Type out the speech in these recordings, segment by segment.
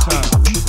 time.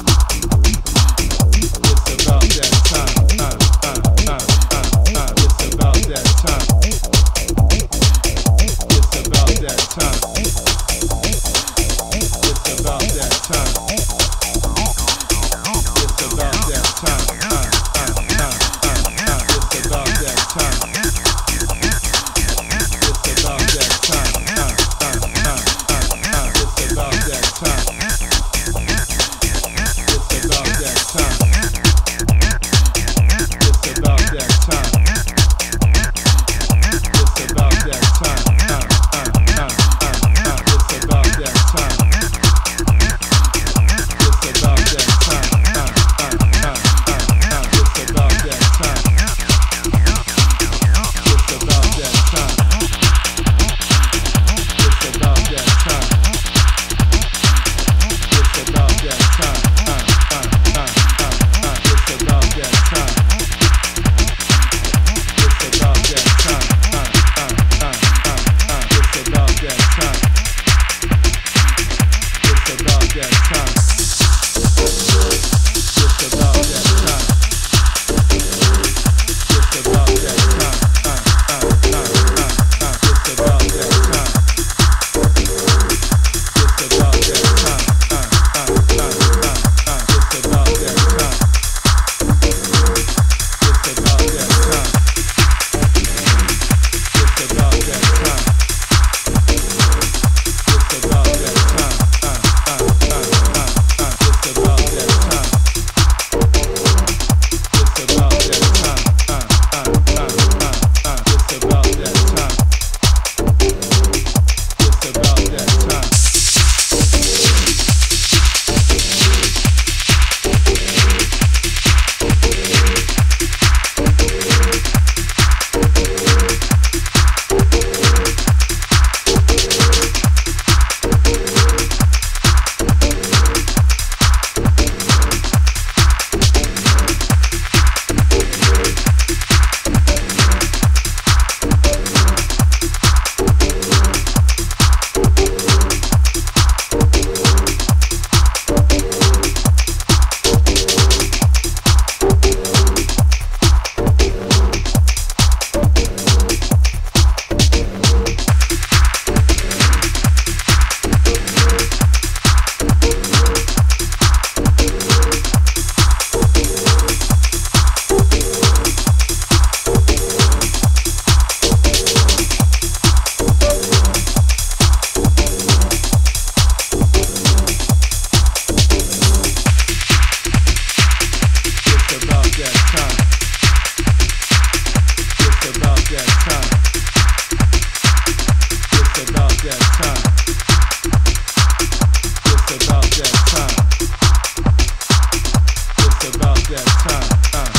time. Uh.